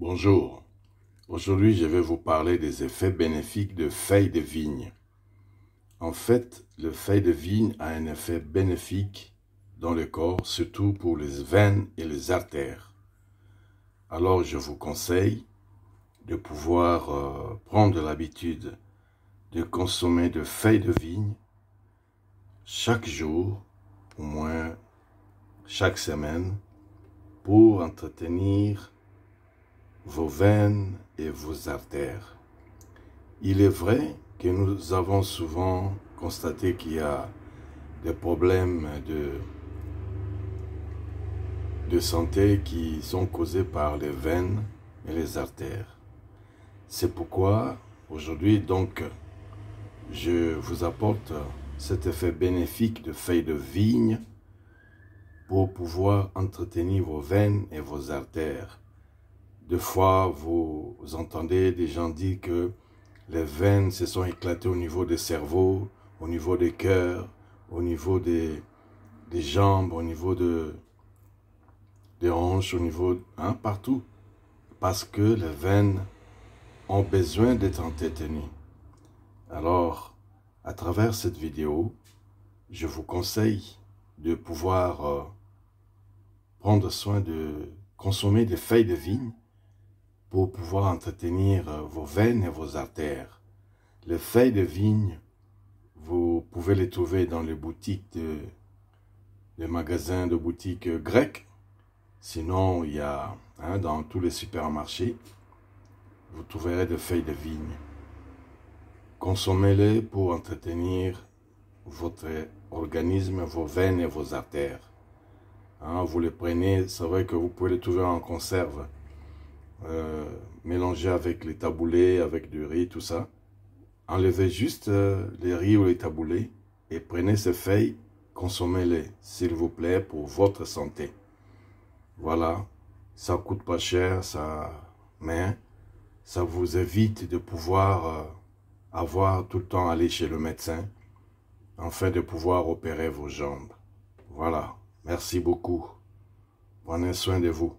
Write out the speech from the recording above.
Bonjour. Aujourd'hui, je vais vous parler des effets bénéfiques de feuilles de vigne. En fait, le feuille de vigne a un effet bénéfique dans le corps, surtout pour les veines et les artères. Alors, je vous conseille de pouvoir euh, prendre l'habitude de consommer de feuilles de vigne chaque jour, au moins chaque semaine, pour entretenir vos veines et vos artères. Il est vrai que nous avons souvent constaté qu'il y a des problèmes de, de santé qui sont causés par les veines et les artères. C'est pourquoi aujourd'hui donc je vous apporte cet effet bénéfique de feuilles de vigne pour pouvoir entretenir vos veines et vos artères deux fois, vous entendez des gens dire que les veines se sont éclatées au niveau des cerveaux, au niveau des cœurs, au niveau des, des jambes, au niveau de, des hanches, au niveau, hein, partout. Parce que les veines ont besoin d'être entretenues. Alors, à travers cette vidéo, je vous conseille de pouvoir euh, prendre soin de consommer des feuilles de vigne pour pouvoir entretenir euh, vos veines et vos artères. Les feuilles de vigne, vous pouvez les trouver dans les boutiques de, les magasins de boutiques grecques. Sinon, il y a hein, dans tous les supermarchés, vous trouverez des feuilles de vigne. Consommez-les pour entretenir votre organisme, vos veines et vos artères. Hein, vous les prenez, c'est vrai que vous pouvez les trouver en conserve euh, mélanger avec les taboulés, avec du riz, tout ça. Enlevez juste euh, les riz ou les taboulés et prenez ces feuilles, consommez-les, s'il vous plaît, pour votre santé. Voilà, ça coûte pas cher, ça, mais ça vous évite de pouvoir euh, avoir tout le temps aller chez le médecin afin de pouvoir opérer vos jambes. Voilà, merci beaucoup. Prenez soin de vous.